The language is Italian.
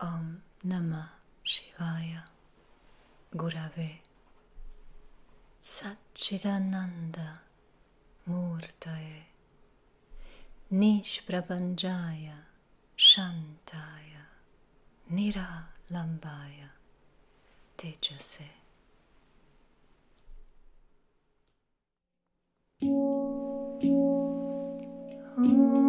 Om Namah Shivaya Gurave Satchidananda Murtaye Nishprabhanjaya Shantaya Niralambaya Tejase Om